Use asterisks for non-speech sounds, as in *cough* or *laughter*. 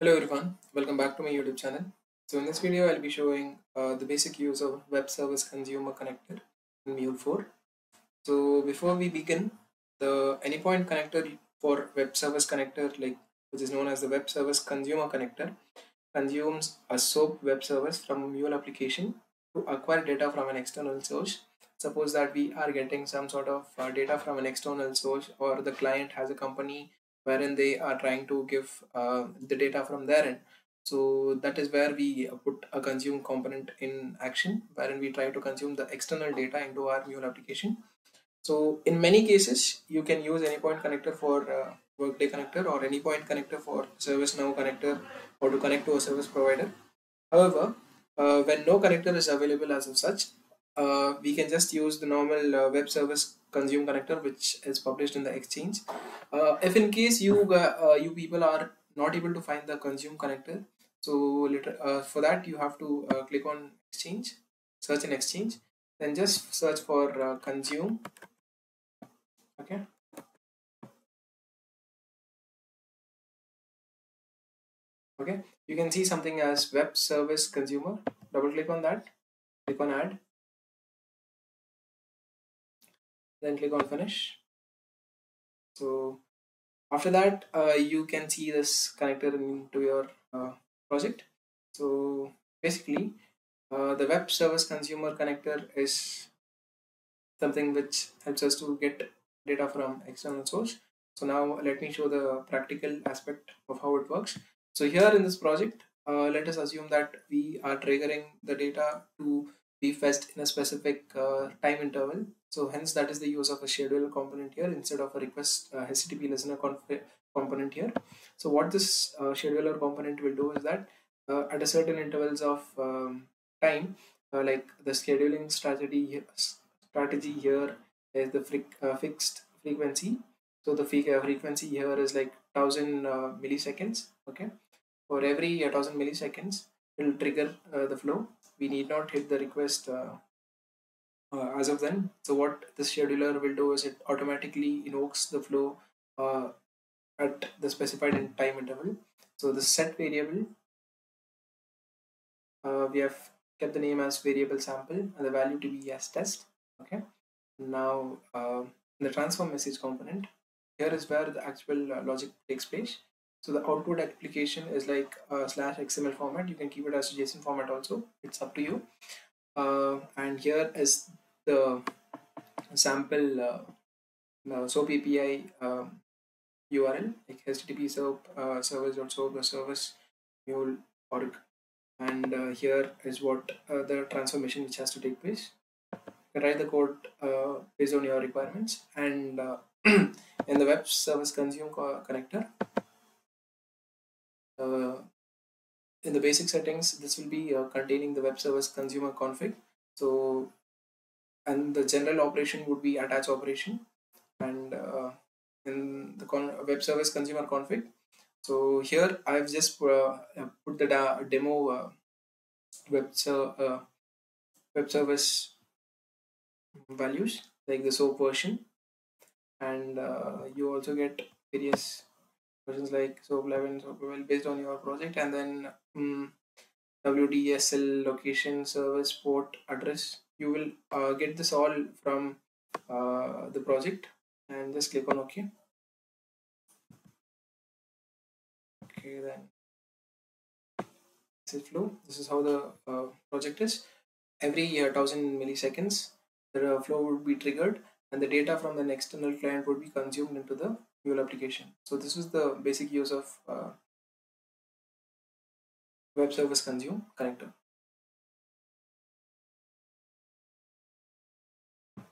Hello everyone, welcome back to my YouTube channel. So in this video, I'll be showing uh, the basic use of Web Service Consumer Connector in Mule 4. So before we begin, the AnyPoint connector for Web Service Connector, like which is known as the Web Service Consumer Connector, consumes a SOAP web service from Mule application to acquire data from an external source. Suppose that we are getting some sort of uh, data from an external source, or the client has a company wherein they are trying to give uh, the data from their end. So that is where we put a consume component in action, wherein we try to consume the external data into our Mule application. So in many cases, you can use Anypoint connector for uh, Workday connector or Anypoint connector for ServiceNow connector or to connect to a service provider. However, uh, when no connector is available as of such, uh, we can just use the normal uh, web service consume connector which is published in the exchange. Uh, if in case you uh, you people are not able to find the consume connector so later, uh, for that you have to uh, click on exchange search in exchange then just search for uh, consume. Okay. Okay. You can see something as web service consumer. Double click on that. Click on add then click on finish. So after that uh, you can see this connector into your uh, project. So basically uh, the web service consumer connector is something which helps us to get data from external source. So now let me show the practical aspect of how it works. So here in this project uh, let us assume that we are triggering the data to be fetched in a specific uh, time interval. So hence that is the use of a scheduler component here instead of a request uh, HTTP listener component here. So what this uh, scheduler component will do is that uh, at a certain intervals of um, time, uh, like the scheduling strategy strategy here is the uh, fixed frequency. So the frequency here is like thousand milliseconds. Okay, for every thousand milliseconds, it will trigger the flow we need not hit the request uh, uh, as of then. So what this scheduler will do is it automatically invokes the flow uh, at the specified time interval. So the set variable, uh, we have kept the name as variable sample and the value to be as test. Okay. Now uh, the transform message component, here is where the actual uh, logic takes place. So the output application is like a slash XML format. You can keep it as JSON format also. It's up to you. Uh, and here is the sample uh, uh, SOAP API um, URL like HTTP SOAP uh, the service mule org. And uh, here is what uh, the transformation which has to take place. You write the code uh, based on your requirements and uh, *clears throat* in the web service consume connector uh, in the basic settings, this will be uh, containing the web service consumer config. So, and the general operation would be attach operation and uh, in the web service consumer config. So here I've just uh, put the demo uh, web, uh, web service values like the SOAP version and you also get various versions like SOAP 11, SOAP 12 based on your project, and then um, WDSL location, service, port, address. You will uh, get this all from uh, the project and just click on OK. Okay, then this is flow. This is how the uh, project is. Every uh, thousand milliseconds, the flow would be triggered, and the data from the external client would be consumed into the Mule application. So this is the basic use of uh, web service consume connector.